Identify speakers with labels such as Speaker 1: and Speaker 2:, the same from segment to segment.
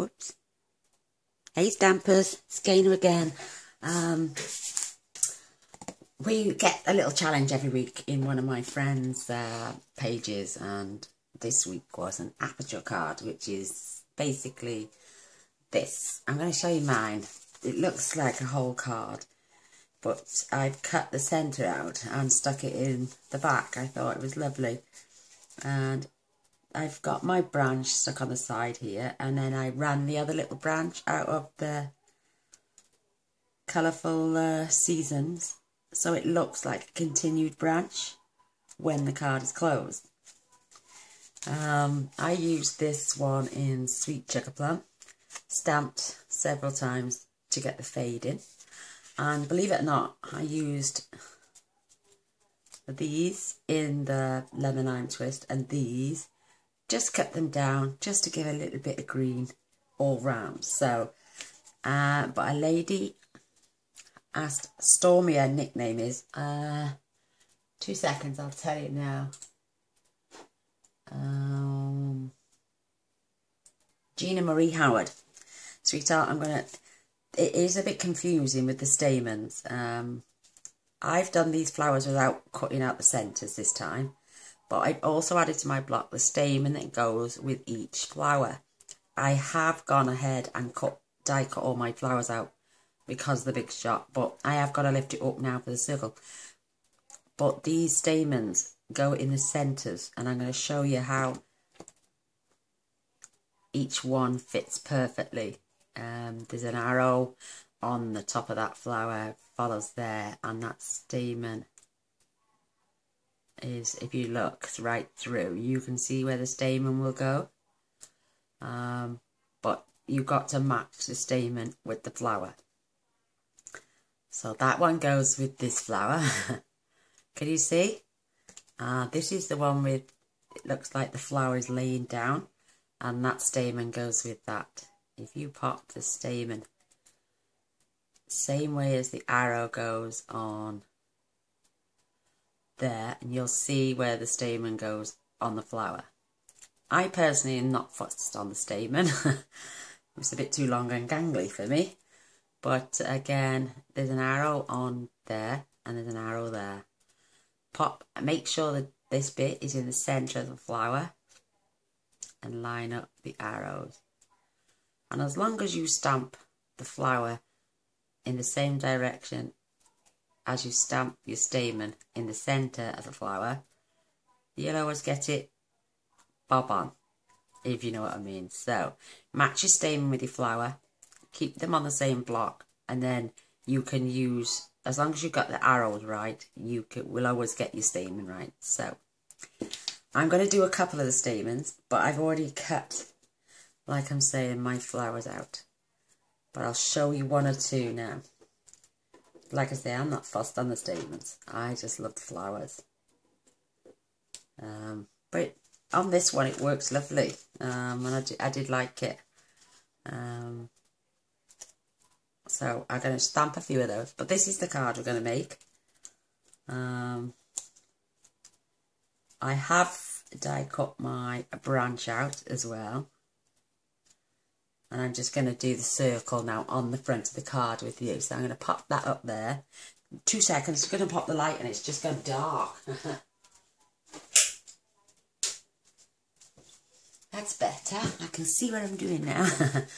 Speaker 1: Whoops. Hey Stampers, Skaner again. Um, we get a little challenge every week in one of my friends' uh, pages and this week was an aperture card which is basically this. I'm going to show you mine. It looks like a whole card but I've cut the centre out and stuck it in the back. I thought it was lovely and I've got my branch stuck on the side here and then I ran the other little branch out of the colourful uh, seasons so it looks like a continued branch when the card is closed. Um, I used this one in Sweet Sugar Plum, stamped several times to get the fade in. And believe it or not, I used these in the lemon lime twist and these just cut them down just to give a little bit of green all round. So uh, but a lady asked Stormy her nickname is uh, two seconds I'll tell you now. Um, Gina Marie Howard. Sweetheart I'm gonna it is a bit confusing with the stamens. Um, I've done these flowers without cutting out the centres this time. But I've also added to my block the stamen that goes with each flower. I have gone ahead and cut die cut all my flowers out because of the big shot. But I have got to lift it up now for the circle. But these stamens go in the centres. And I'm going to show you how each one fits perfectly. Um, there's an arrow on the top of that flower follows there and that stamen is if you look right through you can see where the stamen will go. Um, but you've got to match the stamen with the flower. So that one goes with this flower. Can you see? Uh, this is the one with it looks like the flower is laying down and that stamen goes with that. If you pop the stamen same way as the arrow goes on there and you'll see where the stamen goes on the flower. I personally am not fussed on the stamen. it's a bit too long and gangly for me. But again, there's an arrow on there and there's an arrow there. Pop, make sure that this bit is in the centre of the flower and line up the arrows. And as long as you stamp the flower in the same direction as you stamp your stamen in the centre of the flower, you'll always get it bob on, if you know what I mean. So, match your stamen with your flower, keep them on the same block, and then you can use, as long as you've got the arrows right, you can, will always get your stamen right. So, I'm going to do a couple of the stamens, but I've already cut, like I'm saying, my flowers out. But I'll show you one or two now. Like I say, I'm not fussed on the statements. I just love the flowers. Um, but on this one, it works lovely. Um, and I, did, I did like it. Um, so I'm going to stamp a few of those. But this is the card we're going to make. Um, I have die cut my branch out as well. And I'm just going to do the circle now on the front of the card with you. So I'm going to pop that up there. Two seconds, going to pop the light and it's just gone dark. That's better. I can see what I'm doing now.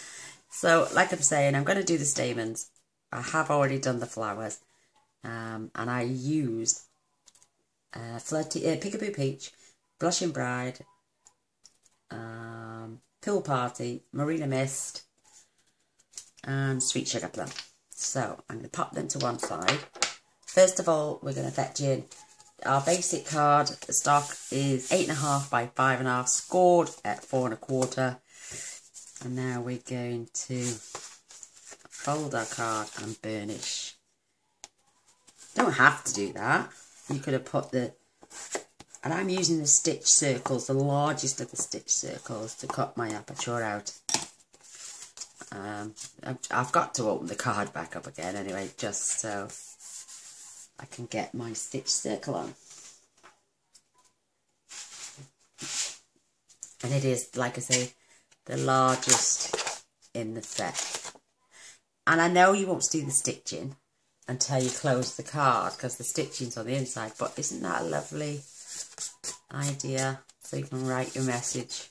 Speaker 1: so, like I'm saying, I'm going to do the stamens. I have already done the flowers. Um, and I used uh, Flirty, uh, Peekaboo Peach, Blushing Bride, Pool Party, Marina Mist, and Sweet Sugar Plum. So I'm going to pop them to one side. First of all, we're going to fetch in our basic card. The stock is 8.5 by 5.5, scored at 4 and a quarter. And now we're going to fold our card and burnish. Don't have to do that. You could have put the and I'm using the stitch circles, the largest of the stitch circles to cut my aperture out. Um, I've, got to open the card back up again anyway, just so I can get my stitch circle on. And it is, like I say, the largest in the set. And I know you want to do the stitching until you close the card because the stitching's on the inside, but isn't that lovely idea? So you can write your message.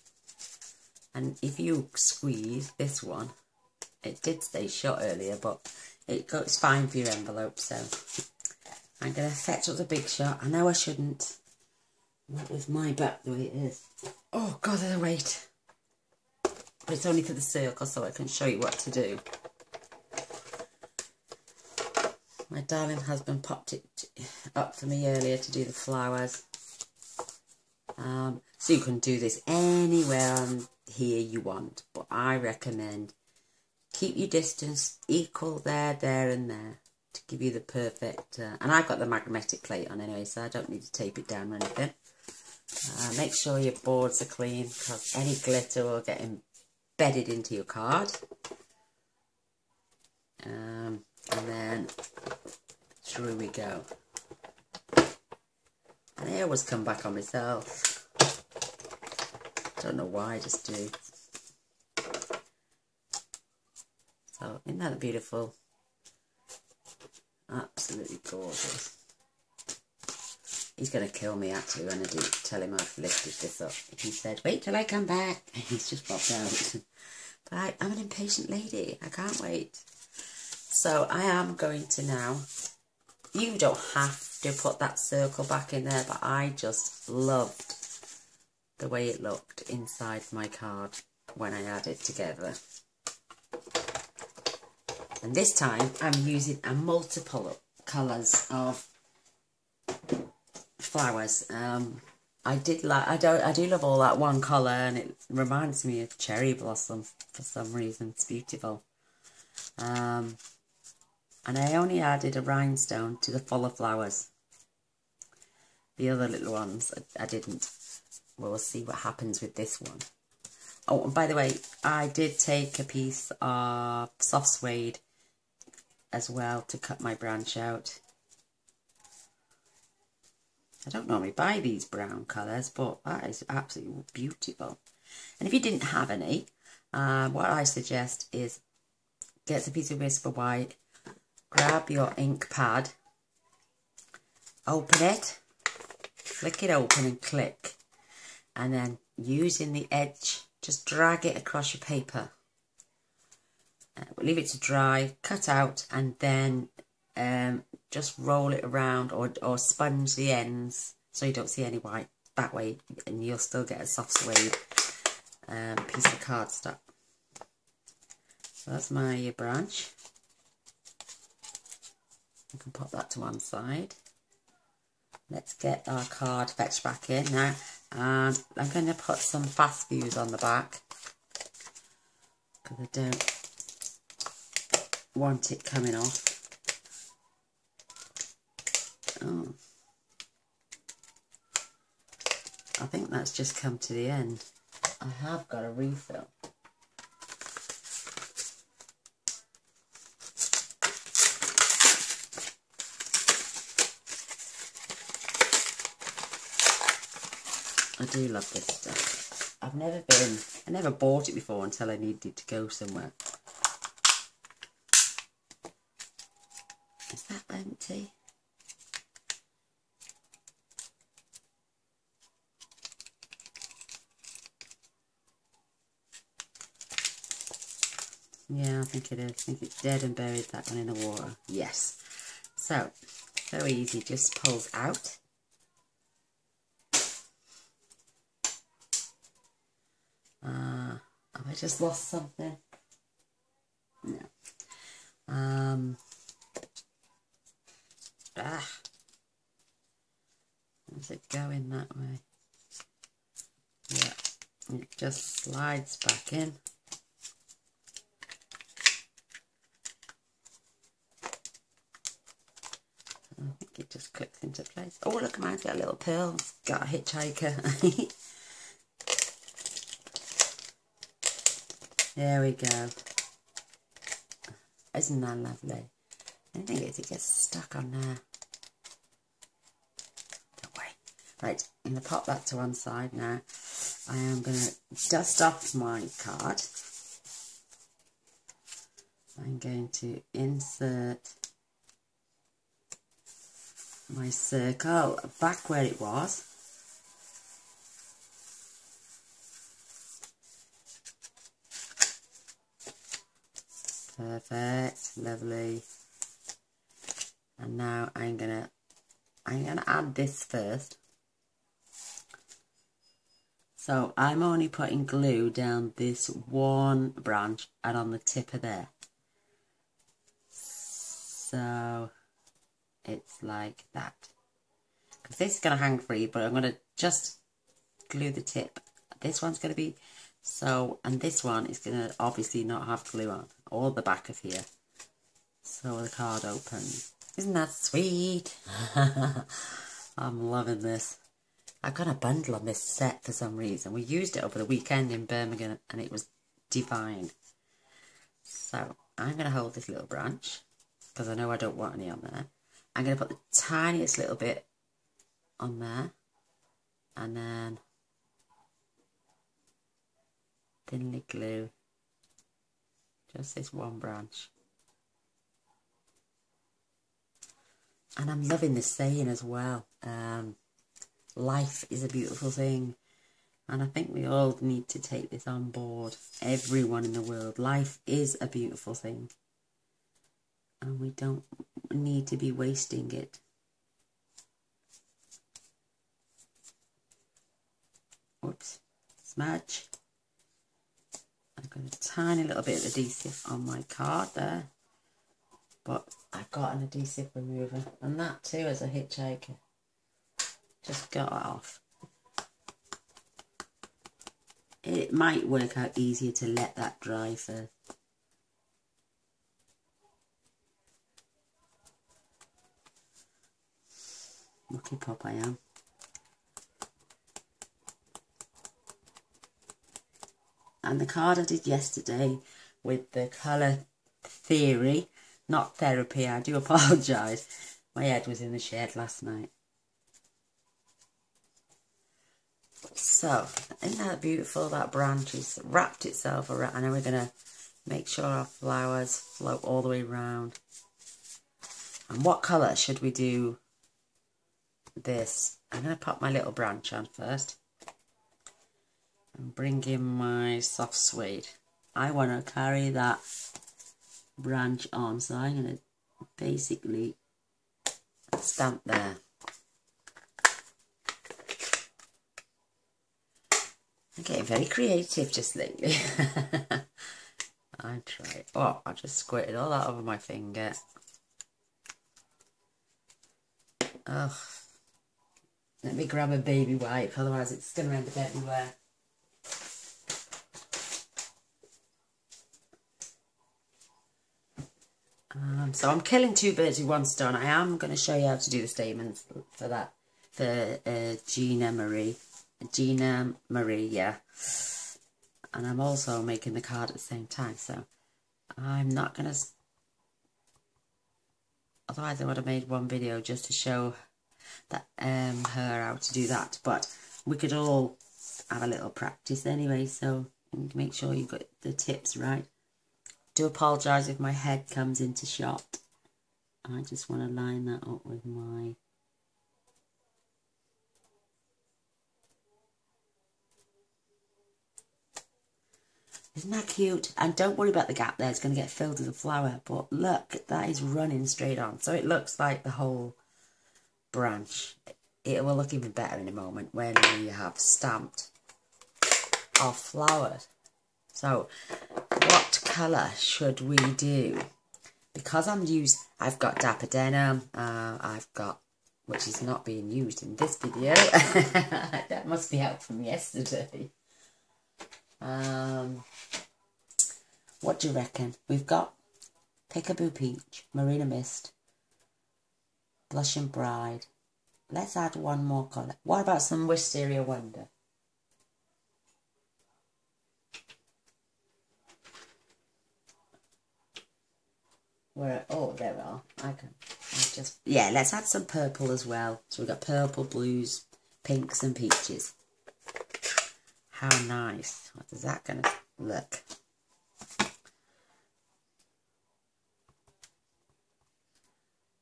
Speaker 1: And if you squeeze this one, it did stay shut earlier, but it goes fine for your envelope, so I'm going to fetch up the big shot. I know I shouldn't. Not with my back the way it is. Oh, God, the weight. But it's only for the circle, so I can show you what to do. My darling husband popped it up for me earlier to do the flowers. Um, so you can do this anywhere here you want. But I recommend keep your distance equal there, there and there to give you the perfect... Uh, and I've got the magnetic plate on anyway, so I don't need to tape it down or anything. Uh, make sure your boards are clean because any glitter will get embedded into your card. Um, and then through we go. And I always come back on myself. Don't know why, I just do. So, isn't that beautiful? Absolutely gorgeous. He's going to kill me actually when I do tell him I've lifted this up. He said, wait till I come back. He's just popped out. but I, I'm an impatient lady. I can't wait. So I am going to now, you don't have to put that circle back in there, but I just loved the way it looked inside my card when I add it together. And this time I'm using a multiple colours of flowers. Um, I did like I don't I do love all that one colour and it reminds me of cherry blossom for some reason. It's beautiful. Um, and I only added a rhinestone to the fuller flowers. The other little ones I, I didn't. We'll see what happens with this one. Oh, and by the way, I did take a piece of soft suede as well to cut my branch out. I don't normally buy these brown colours, but that is absolutely beautiful. And if you didn't have any, uh, what I suggest is get a piece of Whisper White, grab your ink pad, open it, flick it open and click. And then using the edge, just drag it across your paper. Uh, leave it to dry, cut out, and then um, just roll it around or, or sponge the ends so you don't see any white that way and you'll still get a soft suede um, piece of cardstock. So that's my branch. I can pop that to one side. Let's get our card fetched back in now. And I'm going to put some Fast Fuse on the back. Because I don't want it coming off. Oh. I think that's just come to the end. I have got a refill. Do love this stuff. I've never been, I never bought it before until I needed to go somewhere. Is that empty? Yeah, I think it is. I think it's dead and buried that one in the water. Yes. So, so easy. Just pulls out. Uh, have I just lost something? No. Um. Ah. Is it going that way? Yeah. It just slides back in. I think it just clicks into place. Oh, look, mine's got a little pearl. It's got a hitchhiker. there we go. Isn't that lovely? I think it gets stuck on there. Don't worry. Right, I'm going to pop that to one side now. I am going to dust off my card. I'm going to insert my circle back where it was. Perfect, lovely. And now I'm gonna I'm gonna add this first. So I'm only putting glue down this one branch and on the tip of there. So it's like that. Because this is going to hang free, but I'm going to just glue the tip. This one's going to be so, and this one is going to obviously not have glue on, or the back of here. So the card opens. Isn't that sweet? I'm loving this. I got a bundle on this set for some reason. We used it over the weekend in Birmingham and it was divine. So I'm going to hold this little branch because I know I don't want any on there. I'm going to put the tiniest little bit on there and then thinly glue just this one branch. And I'm loving this saying as well. Um, life is a beautiful thing. And I think we all need to take this on board. Everyone in the world. Life is a beautiful thing. And we don't need to be wasting it. Whoops. Smudge. I've got a tiny little bit of adhesive on my card there. But I've got an adhesive remover. And that too as a hitchhiker. Just got off. It might work out easier to let that dry first. Lucky pop I am. And the card I did yesterday with the colour theory, not therapy, I do apologise. My head was in the shed last night. So, isn't that beautiful? That branch has wrapped itself around. And then we're going to make sure our flowers float all the way around. And what colour should we do this? I'm going to pop my little branch on first. And bring in my soft suede. I want to carry that branch on. So I'm going to basically stamp there. I'm getting very creative just lately. I try. Oh, I just squirted all that over my finger. Oh, let me grab a baby wipe, otherwise it's going to end up everywhere. Um, so I'm killing two birds with one stone. I am going to show you how to do the statements for that, for uh, Gina Marie. Gina Marie, yeah. And I'm also making the card at the same time, so I'm not going to... Otherwise I would have made one video just to show that um, her how to do that. But we could all have a little practice anyway, so make sure you got the tips right. Do apologise if my head comes into shot. I just want to line that up with my Isn't that cute? And don't worry about the gap there, it's going to get filled with a flower. But look, that is running straight on. So it looks like the whole branch. It will look even better in a moment when we have stamped our flowers. So colour should we do? Because I'm used, I've got Dapper Denim, uh, I've got, which is not being used in this video. that must be out from yesterday. Um, what do you reckon? We've got Peekaboo Peach, Marina Mist, Blushing Bride. Let's add one more colour. What about some Wisteria Wonder? Where, oh, there we are. I can I just, yeah, let's add some purple as well. So we've got purple, blues, pinks and peaches. How nice. What is that going to look?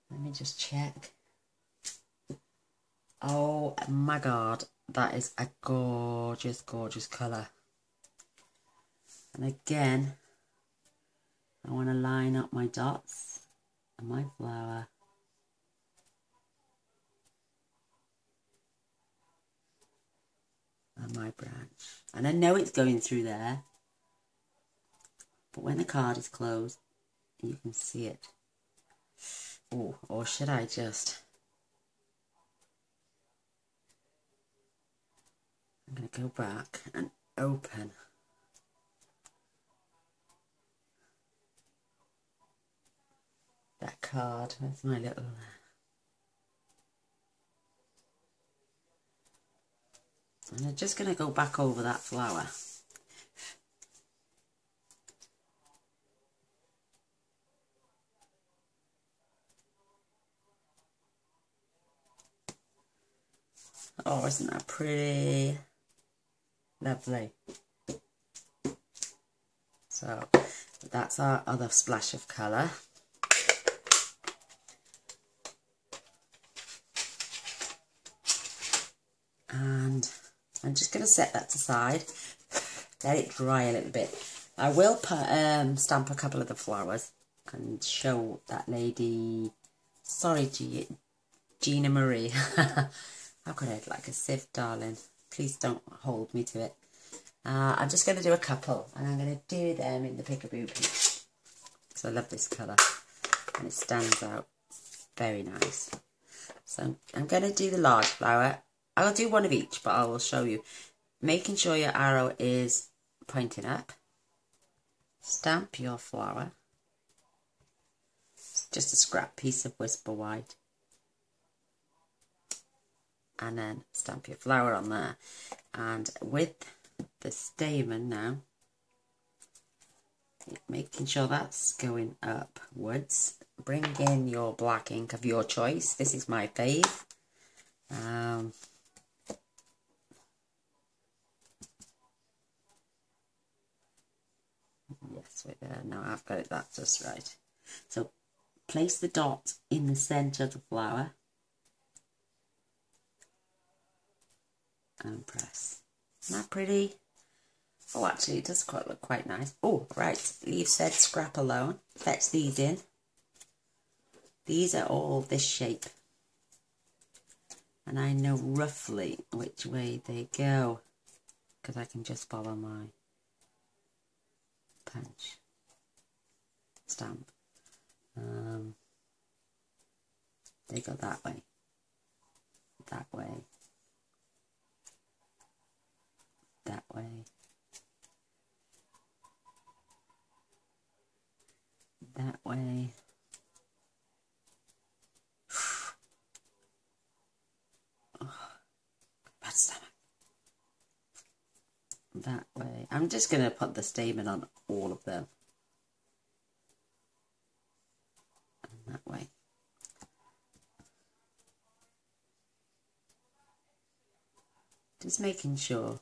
Speaker 1: Let me just check. Oh my god, that is a gorgeous, gorgeous colour. And again, I want to line up my dots and my flower. And my branch. And I know it's going through there. But when the card is closed, you can see it. Oh, or should I just... I'm going to go back and open. That card with my little... And I'm just going to go back over that flower. Oh, isn't that pretty? Lovely. So that's our other splash of colour. And I'm just going to set that aside, let it dry a little bit. I will put, um, stamp a couple of the flowers and show that lady, sorry G Gina Marie, I've got it like a sieve darling please don't hold me to it. Uh, I'm just going to do a couple and I'm going to do them in the Peekaboo Peach. Because I love this colour and it stands out very nice. So I'm going to do the large flower. I'll do one of each but I will show you. Making sure your arrow is pointing up. Stamp your flower. It's just a scrap piece of Whisper White and then stamp your flower on there and with the stamen now making sure that's going upwards bring in your black ink of your choice this is my fave um, yes there now I've got it that's just right so place the dot in the center of the flower and press. Isn't that pretty? Oh, actually, it does quite look quite nice. Oh, right. Leave said scrap alone. Fetch these in. These are all this shape. And I know roughly which way they go. Because I can just follow my punch stamp. Um, they go that way. That way. that way. That way. bad stomach. That way. I'm just going to put the stamen on all of them. And that way. Just making sure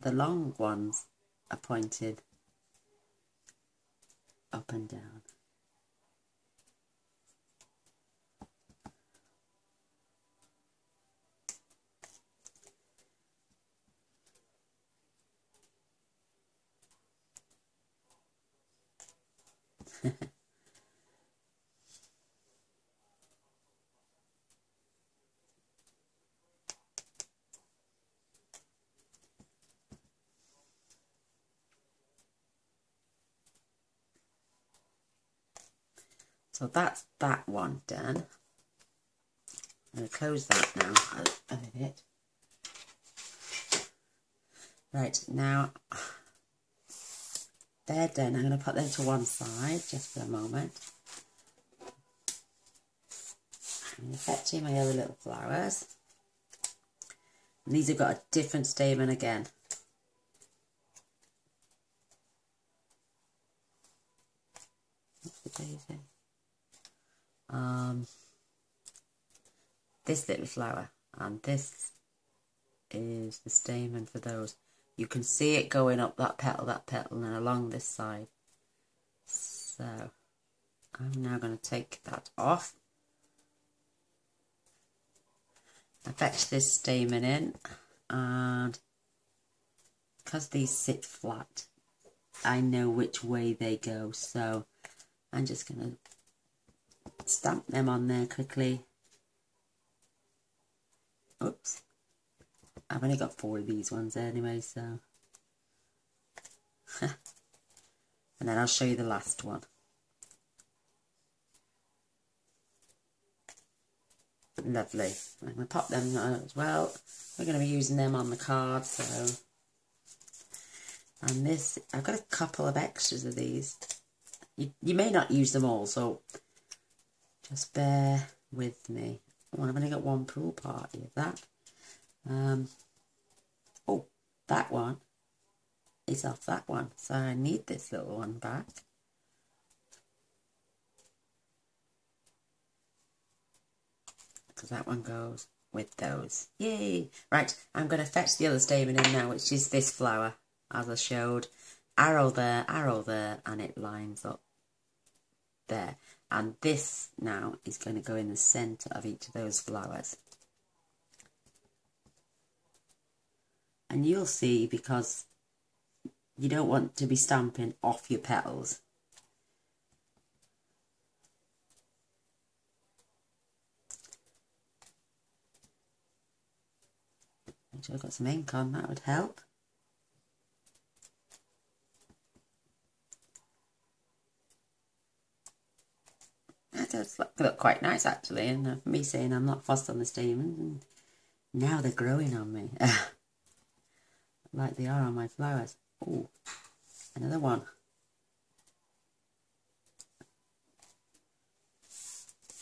Speaker 1: the long ones are pointed up and down. So that's that one done. I'm going to close that now a, minute. Right, now they're done. I'm going to put them to one side just for a moment. I'm fetching my other little flowers. And these have got a different stamen again. Um, this little flower and this is the stamen for those. You can see it going up that petal, that petal and along this side. So I'm now going to take that off I fetch this stamen in and because these sit flat, I know which way they go. So I'm just going to stamp them on there quickly. Oops. I've only got four of these ones anyway, so. and then I'll show you the last one. Lovely. I'm going to pop them as well. We're going to be using them on the card, so and this, I've got a couple of extras of these. You, you may not use them all, so just bear with me. Oh, I've only got one pool party of that. Um, oh, that one is off that one, so I need this little one back. Because that one goes with those. Yay! Right, I'm going to fetch the other stamen in now, which is this flower as I showed. Arrow there, arrow there, and it lines up there. And this now is going to go in the centre of each of those flowers. And you'll see because you don't want to be stamping off your petals. Make sure I've got some ink on, that would help. That does look, look quite nice actually, and uh, me saying I'm not fussed on the stamens, and now they're growing on me, like they are on my flowers. Oh, another one.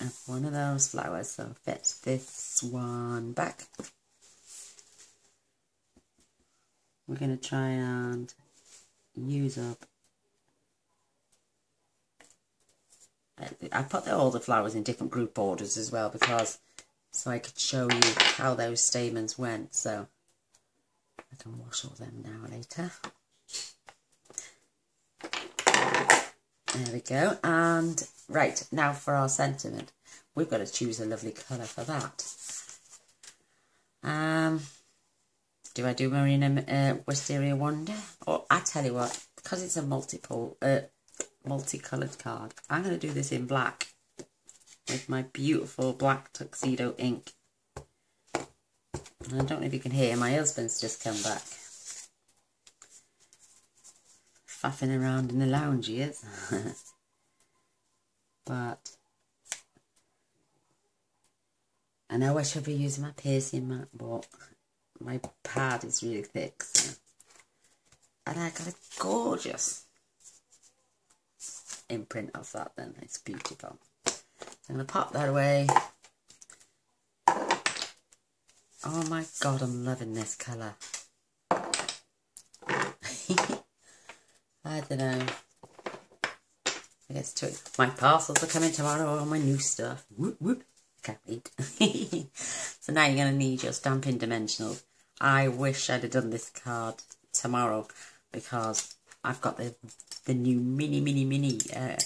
Speaker 1: Have one of those flowers, so fetch this one back. We're going to try and use up I put all the flowers in different group orders as well because so I could show you how those stamens went. So I can wash all them now later. There we go. And right, now for our sentiment. We've got to choose a lovely colour for that. Um, do I do Marina uh, Wisteria Wonder? Or I tell you what, because it's a multiple, uh, multicolored card. I'm going to do this in black with my beautiful black tuxedo ink. I don't know if you can hear, my husband's just come back. Faffing around in the lounge he is. but I know I should be using my piercing mat, but my pad is really thick. So. And I got a gorgeous imprint of that then. It's beautiful. I'm going to pop that away. Oh my god, I'm loving this colour. I don't know. I guess to it. My parcels are coming tomorrow, all my new stuff. Whoop whoop. Can't wait. so now you're going to need your Stampin' Dimensionals. I wish I'd have done this card tomorrow because I've got the the new mini, mini, mini uh,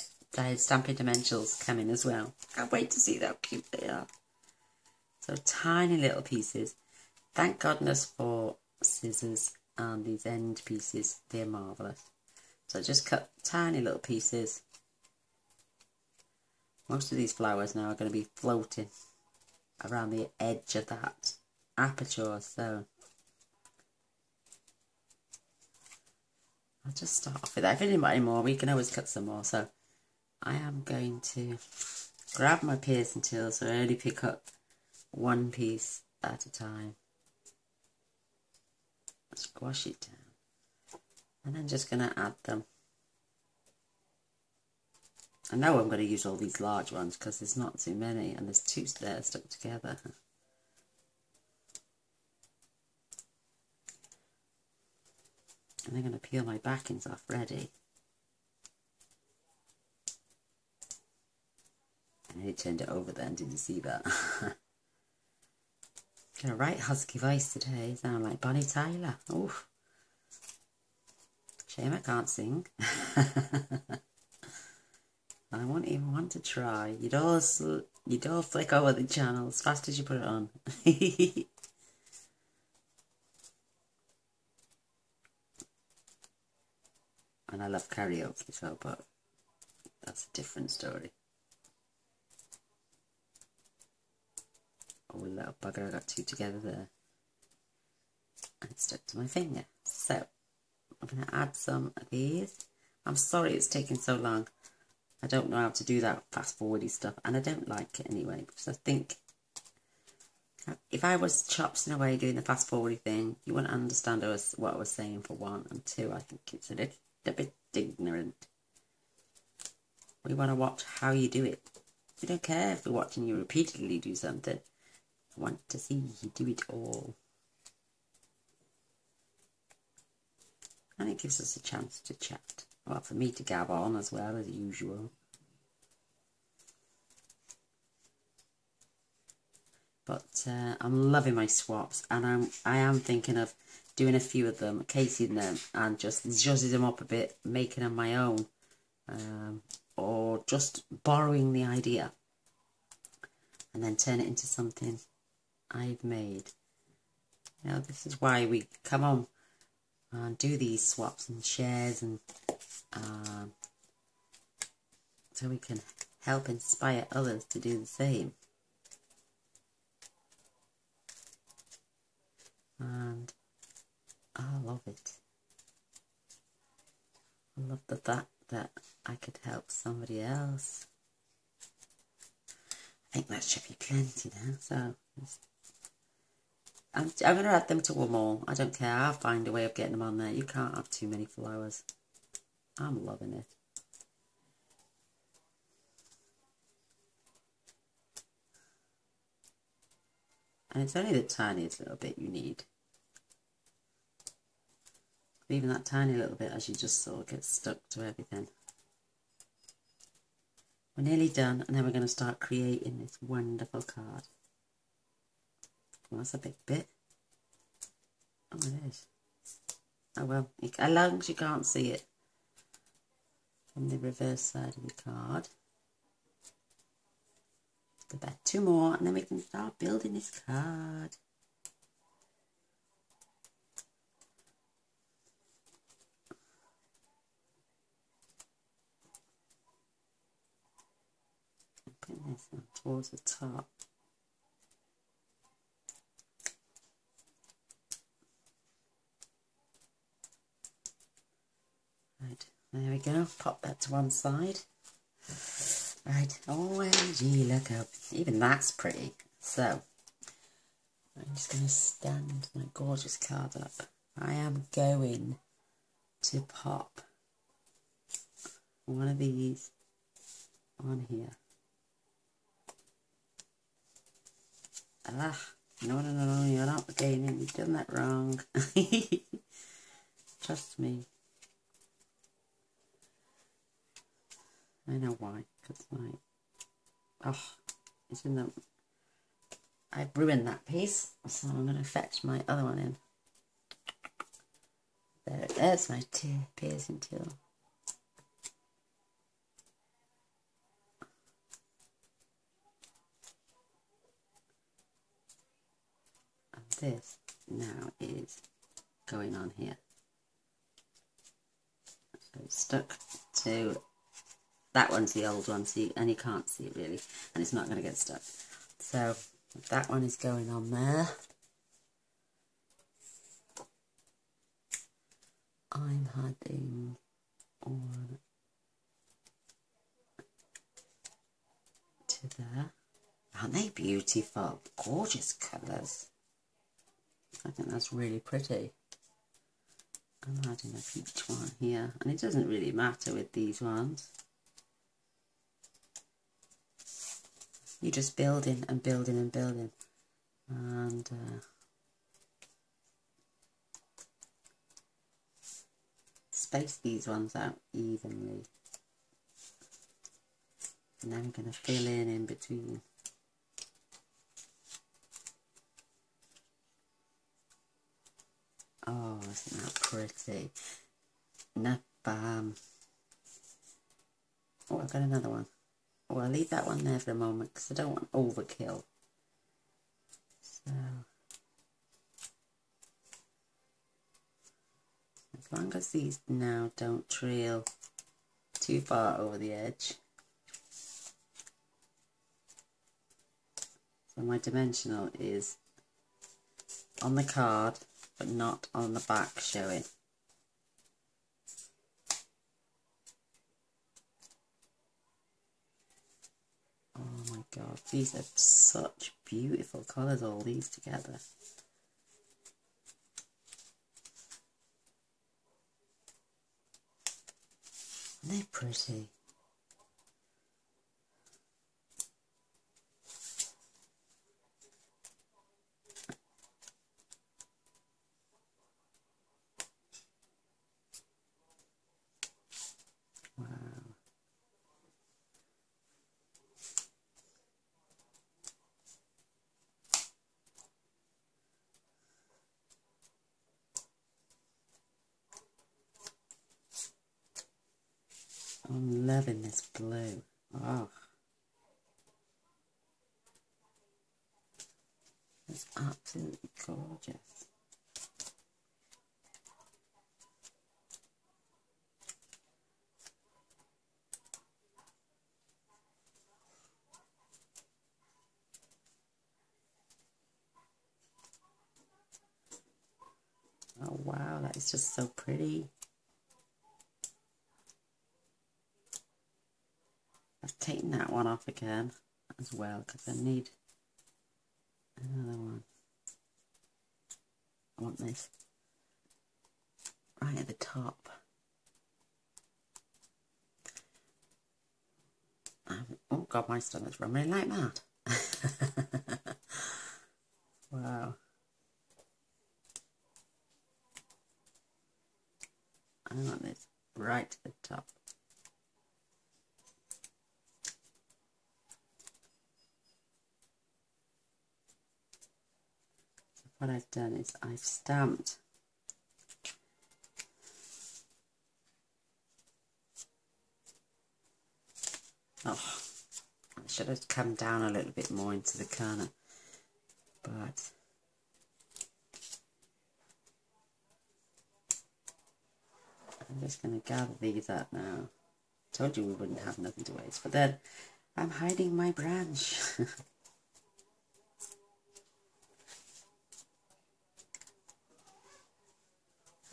Speaker 1: Stampin' Dimensionals coming as well. Can't wait to see how cute they are. So tiny little pieces. Thank goodness for scissors and these end pieces. They're marvellous. So just cut tiny little pieces. Most of these flowers now are going to be floating around the edge of that aperture. So I'll just start off with that. If you didn't buy any more, we can always cut some more. So I am going to grab my piercing tools so I only pick up one piece at a time. Squash it down. And I'm just going to add them. I know I'm going to use all these large ones because there's not too many and there's two there stuck together. And I'm going to peel my backings off ready. I turned it over then, did you see that? Got a right husky voice today, sound like Bonnie Tyler. Oof. Shame I can't sing. I won't even want to try. You'd all You don't flick over the channel as fast as you put it on. and I love karaoke, so but that's a different story. Oh, little bugger, I got two together there. And stuck to my finger. So, I'm going to add some of these. I'm sorry it's taking so long. I don't know how to do that fast forwardy stuff. And I don't like it anyway. Because I think if I was chopsing away doing the fast forwardy thing, you wouldn't understand what I was saying for one. And two, I think it's a little, bit ignorant. We want to watch how you do it. We don't care if we're watching you repeatedly do something. Want to see you do it all. And it gives us a chance to chat. Well, for me to gab on as well as usual. But uh, I'm loving my swaps and I'm I am thinking of doing a few of them, casing them and just zuzzing them up a bit, making them my own. Um, or just borrowing the idea and then turn it into something I've made. Now this is why we come on and do these swaps and shares and um, so we can help inspire others to do the same. And I love it. I love the fact that I could help somebody else. I think that should be plenty now. So I'm, I'm going to add them to one more. I don't care. I'll find a way of getting them on there. You can't have too many flowers. I'm loving it. And it's only the tiniest little bit you need. Even that tiny little bit, as you just saw, gets stuck to everything. We're nearly done, and then we're going to start creating this wonderful card. Well, that's a big bit. Oh, it is. Oh, well, as long as you can't see it from the reverse side of the card. Go back two more, and then we can start building this card. Put this on towards the top. Right, there we go. Pop that to one side. Right, Oh, OMG, look up. Even that's pretty. So, I'm just going to stand my gorgeous card up. I am going to pop one of these on here. Ah, no, no, no, no, you're not gaining. You've done that wrong. Trust me. I know why. Because, like, oh, isn't that... I ruined that piece, so I'm going to fetch my other one in. There, there's my piercing tool. And this now is going on here. So it's stuck to that one's the old one, you, and you can't see it really, and it's not going to get stuck. So that one is going on there. I'm adding on to there. Aren't they beautiful? Gorgeous colours. I think that's really pretty. I'm adding a peach one here, and it doesn't really matter with these ones. You're just building and building and building. And uh, space these ones out evenly. And then we're going to fill in in between. Oh, isn't that pretty? Napalm. Oh, I've got another one. Well, I'll leave that one there for a moment because I don't want overkill. So, as long as these now don't trail too far over the edge. So my dimensional is on the card, but not on the back showing. Oh my god, these are such beautiful colours, all these together. They're pretty. Wow. I'm loving this blue. Oh. It's absolutely gorgeous. Oh wow, that is just so pretty. I've taken that one off again as well because I need another one. I want this right at the top. oh god, my stomach's rumbling like that. wow. I want this right to the top. What I've done is I've stamped. Oh I should have come down a little bit more into the corner but I'm just going to gather these up now. Told you we wouldn't have nothing to waste but then I'm hiding my branch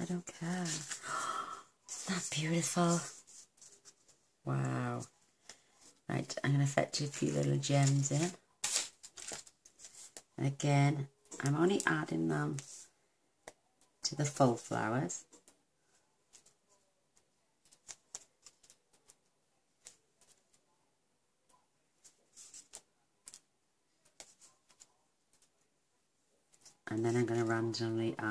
Speaker 1: I don't care. Isn't beautiful? Wow. Right, I'm going to fetch a few little gems in. again, I'm only adding them to the full flowers. And then I'm going to randomly add